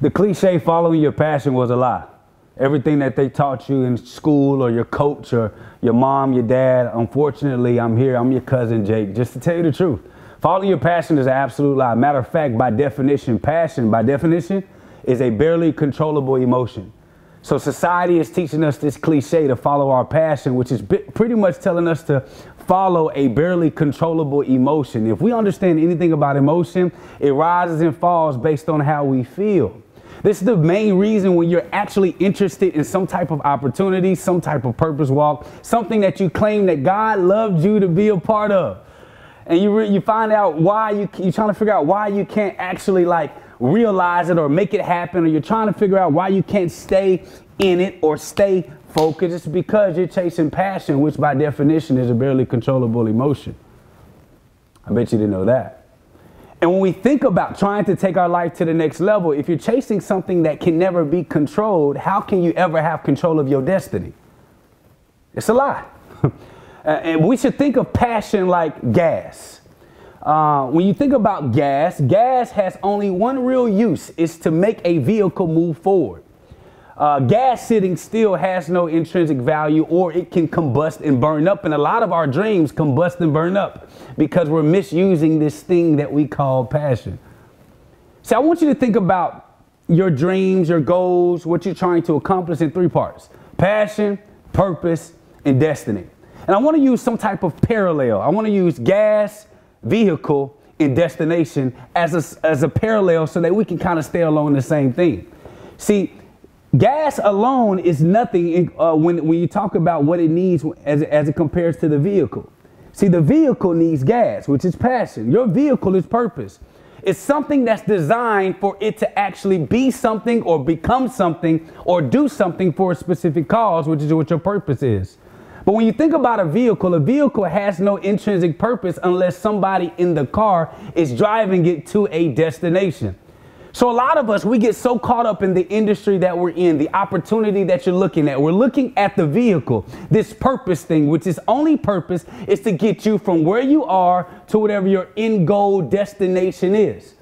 The cliche following your passion was a lie. Everything that they taught you in school or your coach or your mom, your dad, unfortunately, I'm here. I'm your cousin Jake, just to tell you the truth. Following your passion is an absolute lie. Matter of fact, by definition, passion, by definition, is a barely controllable emotion. So society is teaching us this cliche to follow our passion, which is pretty much telling us to follow a barely controllable emotion. If we understand anything about emotion, it rises and falls based on how we feel. This is the main reason when you're actually interested in some type of opportunity, some type of purpose walk, something that you claim that God loved you to be a part of. And you, re- you find out why you, you're trying to figure out why you can't actually like realize it or make it happen, or you're trying to figure out why you can't stay in it or stay focused. It's because you're chasing passion, which by definition is a barely controllable emotion. I bet you didn't know that. And when we think about trying to take our life to the next level, if you're chasing something that can never be controlled, how can you ever have control of your destiny? It's a lie. and we should think of passion like gas. Uh, when you think about gas, gas has only one real use, is to make a vehicle move forward. Uh, gas sitting still has no intrinsic value or it can combust and burn up. And a lot of our dreams combust and burn up because we're misusing this thing that we call passion. So I want you to think about your dreams, your goals, what you're trying to accomplish in three parts passion, purpose, and destiny. And I want to use some type of parallel. I want to use gas, vehicle, and destination as a, as a parallel so that we can kind of stay along the same thing. See, Gas alone is nothing uh, when, when you talk about what it needs as, as it compares to the vehicle. See, the vehicle needs gas, which is passion. Your vehicle is purpose. It's something that's designed for it to actually be something or become something or do something for a specific cause, which is what your purpose is. But when you think about a vehicle, a vehicle has no intrinsic purpose unless somebody in the car is driving it to a destination. So a lot of us, we get so caught up in the industry that we're in, the opportunity that you're looking at. We're looking at the vehicle, this purpose thing, which is only purpose is to get you from where you are to whatever your end goal destination is.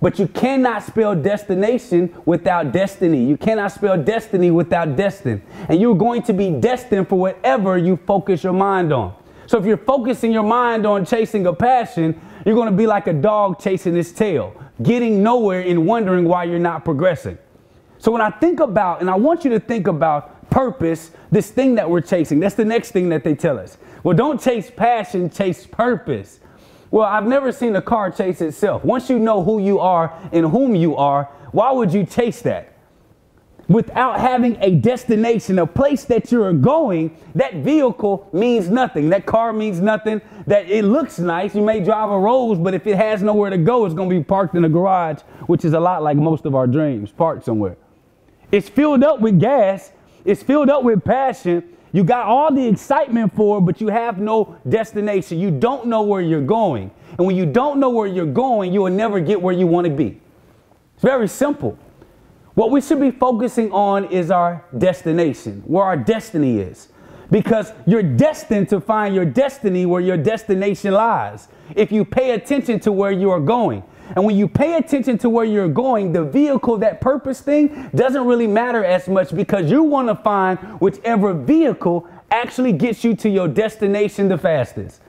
But you cannot spell destination without destiny. You cannot spell destiny without destined. And you're going to be destined for whatever you focus your mind on. So if you're focusing your mind on chasing a passion, you're going to be like a dog chasing its tail getting nowhere and wondering why you're not progressing. So when I think about, and I want you to think about purpose, this thing that we're chasing, that's the next thing that they tell us. Well, don't chase passion, chase purpose. Well, I've never seen a car chase itself. Once you know who you are and whom you are, why would you chase that? Without having a destination, a place that you're going, that vehicle means nothing. That car means nothing. That it looks nice. You may drive a Rolls, but if it has nowhere to go, it's going to be parked in a garage, which is a lot like most of our dreams, parked somewhere. It's filled up with gas. It's filled up with passion. You got all the excitement for it, but you have no destination. You don't know where you're going. And when you don't know where you're going, you will never get where you want to be. It's very simple. What we should be focusing on is our destination, where our destiny is. Because you're destined to find your destiny where your destination lies. If you pay attention to where you are going. And when you pay attention to where you're going, the vehicle, that purpose thing, doesn't really matter as much because you want to find whichever vehicle actually gets you to your destination the fastest.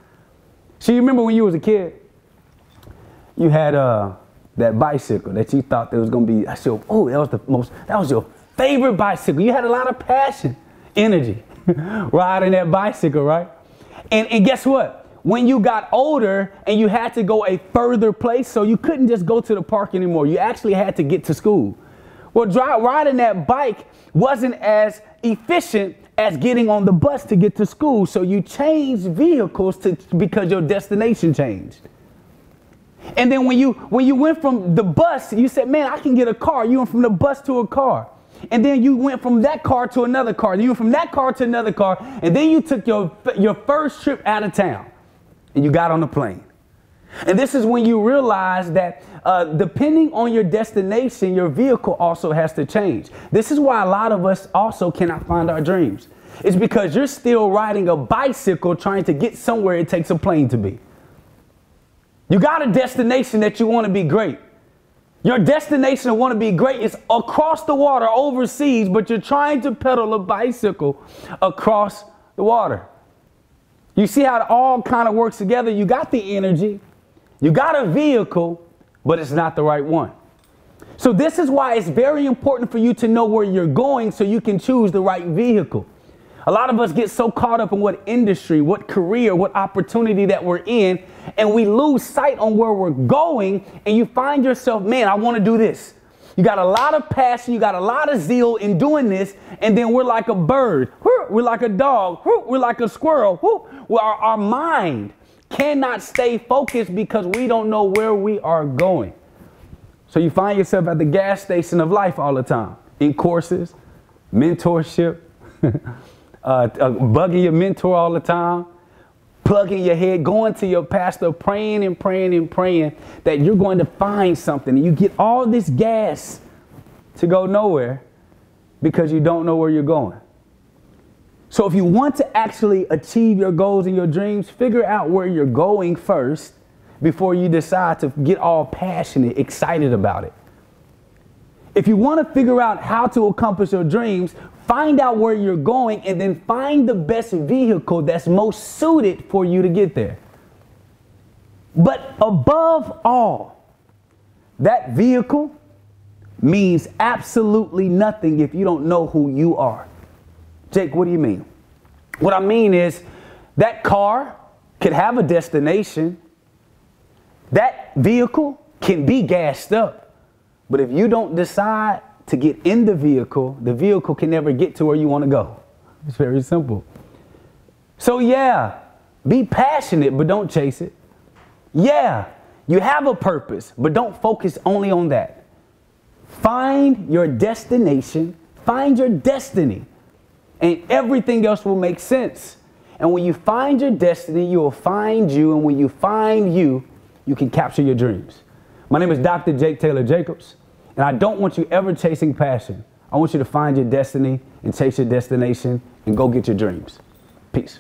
So you remember when you was a kid, you had uh, that bicycle that you thought that was gonna be, I said, oh, that was the most, that was your favorite bicycle. You had a lot of passion, energy riding that bicycle, right? And, and guess what? When you got older and you had to go a further place, so you couldn't just go to the park anymore, you actually had to get to school. Well, dry, riding that bike wasn't as efficient as getting on the bus to get to school, so you changed vehicles to, because your destination changed. And then when you when you went from the bus, you said, "Man, I can get a car." You went from the bus to a car. And then you went from that car to another car. You went from that car to another car. And then you took your your first trip out of town. And you got on the plane. And this is when you realize that uh, depending on your destination, your vehicle also has to change. This is why a lot of us also cannot find our dreams. It's because you're still riding a bicycle trying to get somewhere it takes a plane to be. You got a destination that you want to be great. Your destination to want to be great is across the water, overseas, but you're trying to pedal a bicycle across the water. You see how it all kind of works together. You got the energy, you got a vehicle, but it's not the right one. So, this is why it's very important for you to know where you're going so you can choose the right vehicle. A lot of us get so caught up in what industry, what career, what opportunity that we're in, and we lose sight on where we're going. And you find yourself, man, I want to do this. You got a lot of passion, you got a lot of zeal in doing this, and then we're like a bird, we're like a dog, we're like a squirrel. Well, our, our mind cannot stay focused because we don't know where we are going. So you find yourself at the gas station of life all the time, in courses, mentorship. uh, uh, bugging your mentor all the time, plugging your head, going to your pastor, praying and praying and praying that you're going to find something. And you get all this gas to go nowhere because you don't know where you're going. So if you want to actually achieve your goals and your dreams, figure out where you're going first before you decide to get all passionate, excited about it. If you want to figure out how to accomplish your dreams, Find out where you're going and then find the best vehicle that's most suited for you to get there. But above all, that vehicle means absolutely nothing if you don't know who you are. Jake, what do you mean? What I mean is that car could have a destination. That vehicle can be gassed up. But if you don't decide to get in the vehicle, the vehicle can never get to where you want to go. It's very simple. So, yeah, be passionate, but don't chase it. Yeah, you have a purpose, but don't focus only on that. Find your destination, find your destiny, and everything else will make sense. And when you find your destiny, you will find you. And when you find you, you can capture your dreams. My name is Dr. Jake Taylor Jacobs. And I don't want you ever chasing passion. I want you to find your destiny and chase your destination and go get your dreams. Peace.